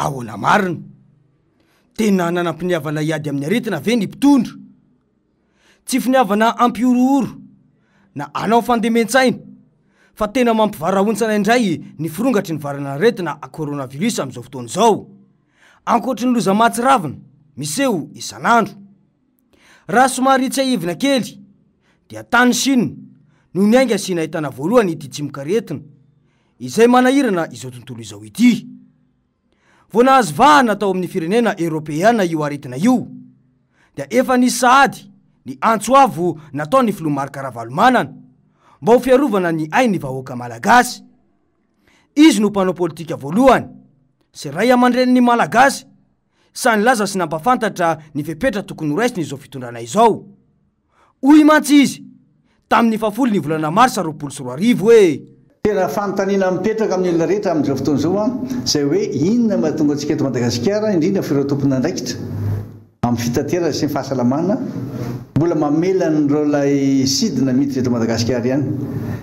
Ahoana marina? Tena nanam-piniavana hiady amin'ny aretina ve ny mpitondra? Tsy finiavana hampihorohoro na hanao fandemen-tsaina fa tena mampivarahontsana indray ny firongatry ny valan'aretina coronavirus amin'izao fotoana izao, ankoatry ny loza mahatsiravina miseho isan'andro. Raha somary tsiahivina kely dia tany Chine no niainga sy nahitana voalohany ity tsimokaretina izay manahirana izao tontolo izao ity. Vao nahazo vahana tao amin'ny firenena eoropeana io aretina io dia efa nisy sahady ny antso avo nataon'ny filoha Marc Ravalomanana mba ho fiarovana ny ain'ny vahoaka malagasy. Izy no mpanao politika voalohany sy ray aman-drenin'ny Malagasy Sahy nilaza sy nampafantatra ny fepetra tokony horaisin' izao fitondrana izao. Hoy mantsy izy, tamin' ny fahafolo ny volana marsa roapolo sy roa arivo hoe. Tena fanontaniana mipetraka amin' ny olona rehetra amin' izao fotoana izao an, izay hoe inona no mahatonga antsika eto Madagasikara, indrindra fa ireo tompon' andraikitra amin' ny fitaterana sy ny fahasalamana, mbola mamela an' ireo ilay sidina miditra eto Madagasikara ihany.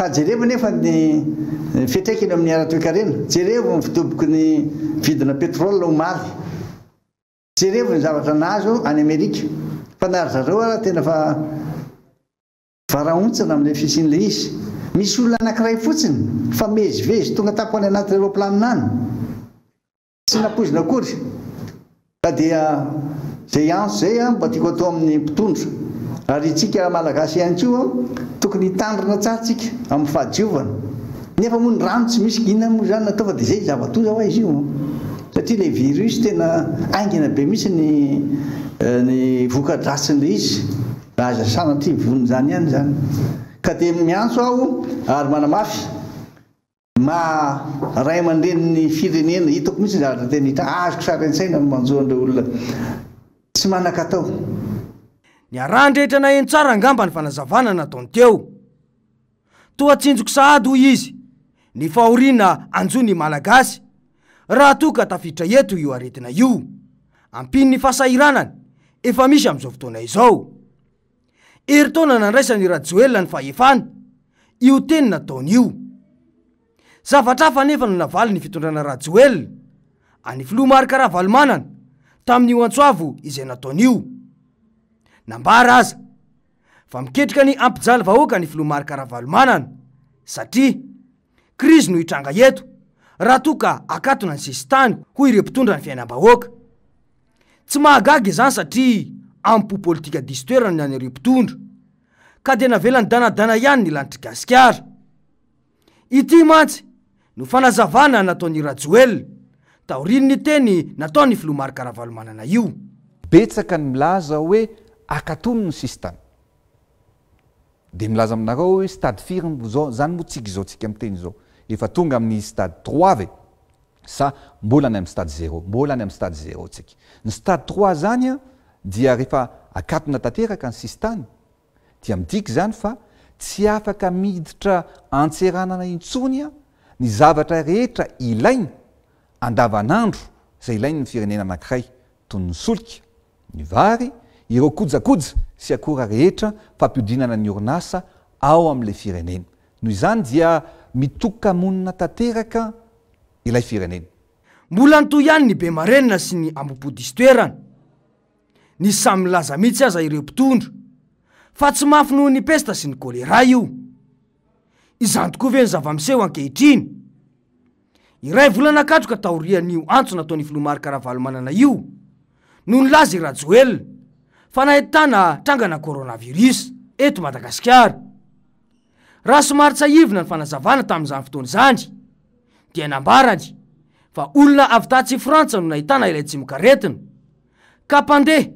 Ka jerevo nefa ny fiantraikany eo amin'ny ara-toekarena. Jerevo ny fidoboky ny vidina petrol omaly. Jerevo ny zavatra nahazo any Amerika. Fa na ry zareo ara tena fa varahontsana amin'ilay fisian'ilay izy. Misy olona anankiray fotsiny mifamezivezy tonga tapo any anaty aeroplanina any. Tsy nampoizina akory, ka dia izay antso izay aho mba tiako atao amin'ny mpitondra. Ary isika Malagasy ihany koa, tokony hitandrina tsara tsika amin'ny fahadiovana. Nefa moa ny rano tsy misy, inona moa izany natao fa dia izay zava-doza hoa izy io. Satria ilay virus tena haingana be mihitsy ny ny voka-dratsin'ilay izy, na aza sanatria vonona izany ihany izany. Ka dia miantso aho ary manamafy Maha ray aman-dreny ny firenena. Hitako mihitsy izany rehetra teny hita. Azoko sary an-tsaina ny manjo an'ireo olona tsy manan-katao. Niarahan-drehetra naheno tsara angamba ny fanazavana nataony teo. Toa tsinjoko sahady hoy izy ny fahoriana anjo ny Malagasy raha toa ka tafiditra eto io aretina io. Ampian'ny fahasahiranana efa misy amin'izao fotoana izao. Herintaona nandraisan'i Rajoelina ny fahefana, io teny nataony io. Zavatra hafa anefa no navaly ny fitondrana Rajoelina, an'ny filoha Marc Ravalomanana, tamin'io antso avo izay nataony io. Nambara aza, fa miketrika ny hampijaly vahoaka ny filoha Marc Ravalomanana, satria Krizy no hitranga eto raha toa ka akatona ny sesitany, hoy ireo mpitondra ny fiainam-bahoaka. Tsy mahagaga izany satria amim-po politika diso toerana ny an'ireo mpitondra, ka dia navelany danadana ihany ny lanitr'i Gasikara. Ity mantsy no fanazavana nataon'i Rajoelina, taorian'ny teny nataon'ny filoha Marc Ravalomanana io. Betsaka ny milaza hoe akatony ny sesitany. Dia milaza aminareo aho hoe stade firy no izao, izany moa tsika izao tsika miteny izao? Efa tonga amin'ny stade trois ve? Sa mbola any amin'ny stade zero? Mbola any amin'ny stade zero tsika. Ny stade trois izany an, dia rehefa akatona tanteraka ny sisintany, dia midika izany fa tsy afaka miditra antseranana intsony an, ny zavatra rehetra ilaina andavanandro izay ilain'ny firenena anankiray toy ny solika, ny vary, ireo kojakoja sy akora rehetra fampiodinana ny orinasa ao amin'ilay firenena. Noho izany dia mitoka-monina tanteraka ilay firenena. Mbola nitohy ihany ny bemarenina sy ny ambom-podisin-toerana. Nisy samy nilaza mihitsy aza ireo mpitondra, fa tsy mafy noho ny pesta sy ny kolera io. Izany tokoa ve ny zava-miseho ankehitriny? Iray volana katroka taorian'io antso nataon'ny filoha Marc Ravalomanana io no nilaza i Rajoelina fa nahitana trangana coronavirus eto Madagasikara. Raha somary tsiahivina ny fanazavana tamin'izany fotoana izany dia nambarany fa olona avy tatsy Frantsa no nahitana ilay tsimokaretina ka mpandeha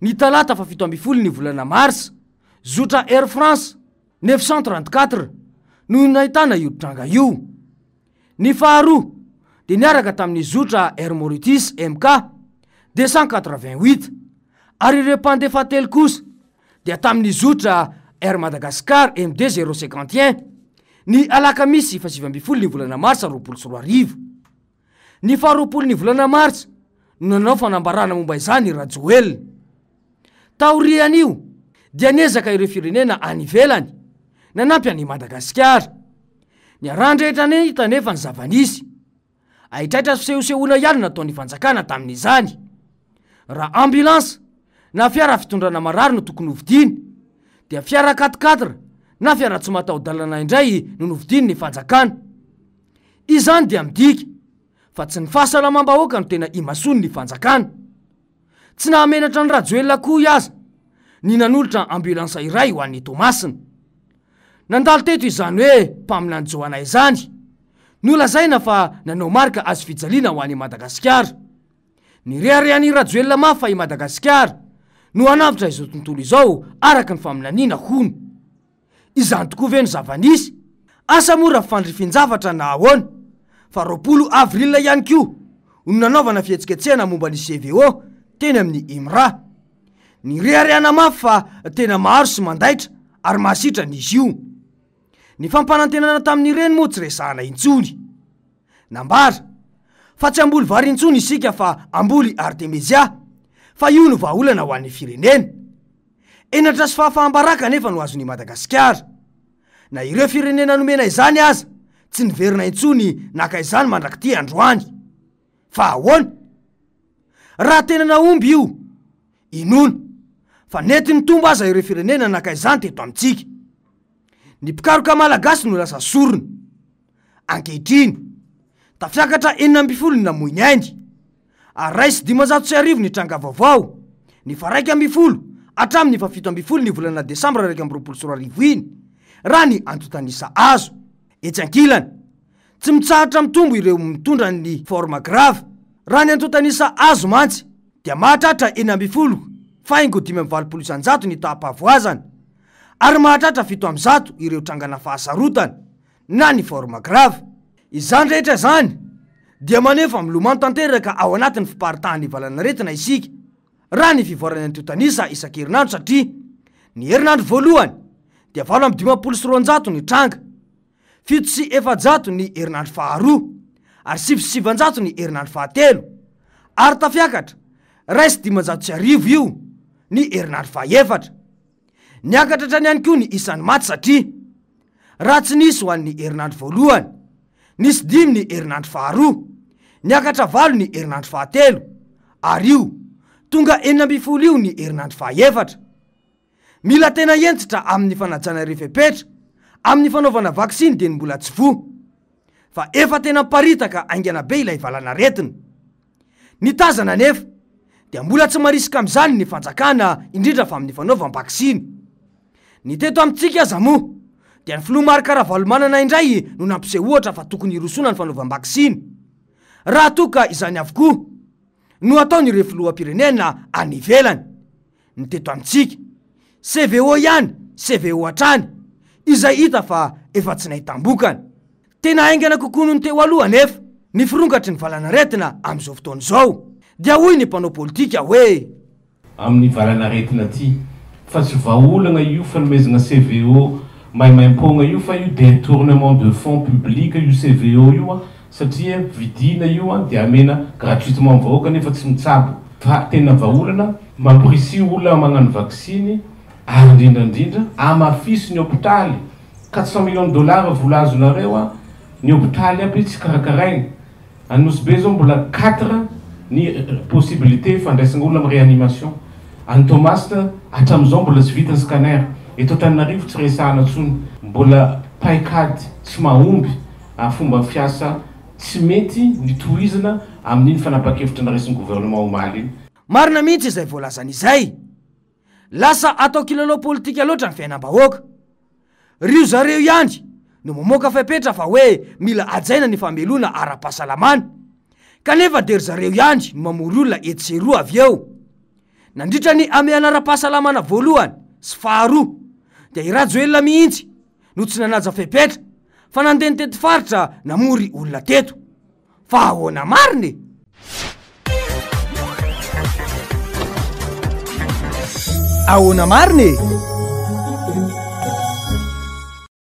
ny talata fahafito ambin'ny folo ny volana marsa zotra Air France neuf cent trente quatre no nahitana io tranga io. Ny faharoa dia niaraka tamin'ny zotra Air Mauritius MK deux cent quatre vingt huit ary ireo mpandeha fahatelo kosa dia tamin'ny zotra Air Madagascar MD zéro cinquante et un ny alakamisy fahasivy ambin'ny folo ny volana marsa roapolo sy roa arivo. Ny faharoapolon'ny volana martsa no nanao fanambarana momba izany i Rajoelina. Taorian'io dia niezaka ireo firenena any ivelany nanampy an' i Madagasikara. Niarahan-drehetra nahita anefa ny zava-nisy. Haitraitra sy fisehosehoana ihany no nataon'ny fanjakana tamin'izany. Raha ambulance na fiara fitondrana marary no tokony hovidiana dia fiara quat-quatre na fiara tsy mataho-dalana indray no novidian'ny fanjakana. Izany dia midika fa tsy ny fahasalamam-bahoaka no tena imasoan'ny fanjakana. Tsy nahamenatra an'i Rajoelina akohy aza ny nanolotra ambulance iray ho an'i Toamasina. Nandalo teto izany hoe mpaminany Joana izany, nolazaina fa nanao marika hazofijaliana ho an'i Madagasikara. Nireharehan'i Rajoelina mafy fa i Madagasikara no hanavotra izao tontolo izao araka ny faminaniana hono. Izany tokoa ve no zava-nisy? Asa moa raha fandrifin-javatra na ahoana? Fa roapolo avril ihany koa no nanaovana fihetsiketsehana momba ny CVO teny amin'ny IMRA. Nireharehana mafy fa tena maro sy mandaitra ary mahasitrana izy io. Ny fampanantenana tamin'ireny moa tsy resahana intsony. Nambara, fa tsy hamboly vary intsony isika fa hamboly artemezia, fa io no vahaolana ho an'ny firenena. Henatra sy fahafaham-baraka anefa no azon'i Madagasikara. Na ireo firenena nomena izany aza, tsy niverina intsony naka izany mandrak'ity androany. Fa ahoana? Raha tena nahomby io, inoana, fa nety nitombo aza ireo firenena naka izany teto amintsika. Ny mpikaroka malagasy no lasa sorona. Ankehitriny, tafiakatra enina ambin'ny folo ny namoy ny ainy. Ary raiso dimanjato sy arivo ny tranga vaovao, ny faraika ambin'ny folo hatramin'ny fahafito ambin'ny folo ny volana desambra iraika amby roapolo sy roa arivo iny, raha ny antontan'isa azo. Etsy ankilany, tsy mitsahatra mitombo ireo mitondra ny forme grave. Raha ny antontan'isa azo mantsy, dia mahatratra enina ambin'ny folo faingo dimy amby valopolo isan-jato ny taham-pahavoazana, ary mahatratra fito amby zato ireo trangana fahasarotana, na ny forme grave. Izany rehetra izany dia maneho fa milomano tanteraka ao anatin'ny fiparitahan'ny valanaretina isika raha ny fivoaran'ny antontan'isa isan-kerinandro satria ny herinandro voalohany dia valo amby dimampolo sy roanjato ny tranga, fito sy efajato ny herinandro faharoa ary sivy sy sivanjato ny herinandro fahatelo ary tafiakatra iray sy dimanjato sy arivo io ny herinandro fahaefatra. Niakatra hatrany ihany koa ny isan'ny maty satria raha tsy nisy ho an'ny herinandro voalohany, nisy dimy ny herinandro faharoa, niakatra valo ny herinandro fahatelo ary io tonga enina ambin'ny folo io ny herinandro fahaefatra. Mila tena hentitra amin'ny fanajana ireo fepetra amin'ny fanaovana vaksiny dieny mbola tsy voa fa efa tena miparitaka haingana be ilay valanaretina. Ny tazana anefa dia mbola tsy marisika amin'izany ny fanjakana indrindra fa amin'ny fanaovam-baksiny. Ny teto amintsika aza moa dia ny filoha Marc Ravalomanana indray no nampiseho ohatra fa tokony hirosoana ny fanaovam-baksiny raha toa ka izany avokoa no ataon'ireo filoham-pirenena any ivelany. ny teto amintsika, CVO ihany, CVO hatrany, izay hita fa efa tsy nahitam-bokany. Tena haingana kokoa noho ny teo aloha anefa ny fironkatry ny valanaretina amin'izao fotoana izao, dia hoy ny mpanao politika hoe. Amin'ny valanaretina ity, fa tsy vahaolana io fanomezana CVO maimaim-poagna io fa io détournement de fonds publics io CVO io a, satria vidina io an de amena gratuitement vahoaka nefa tsy mitsabo fa tena vaholana, mampirisihh olona magnano vaksiny ary indrindra indrindra amafiso ny hopitaly quatre cent millions de dollars vola azonareo an ny hopitaly aby tsy karakaraina, any Nosy-Be zao mbola quatre ny possibilité fandraisana olona am réanimation, any Toamasina hatramizao mbola tsy vita ny scanner, eto Antananarivo tsy resahana tsony mbola paikady tsy mahomby. ary fomba fiasa tsy mety nitohizina amin'iny fanapahan-kevitra naraisin'ny Gouvernement omaly iny. Marina mihitsy izay voalazany izay. Lasa atao kilalao politika loatra ny fiainam-bahoaka. Rio zareo ihany no mamoaka fepetra fa hoe mila hajaina ny famelona ara-pahasalamana, kanefa dia ry zareo ihany no mamory olona etsy sy eroa avy eo. Nandritra ny hamehana ara-pahasalamana voalohany sy faharoa dia i Rajoelina mihitsy no tsy nanaja fepetra fa nandeha nitety faritra namory olona teto. Fa ahoana marina e? Ahoana marina e?